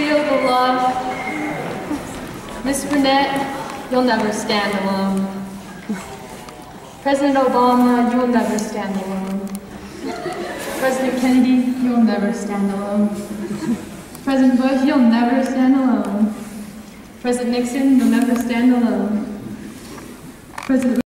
feel the love. Miss Burnett, you'll never stand alone. President Obama, you'll never stand alone. President Kennedy, you'll never stand alone. President Bush, you'll never stand alone. President Nixon, you'll never stand alone. President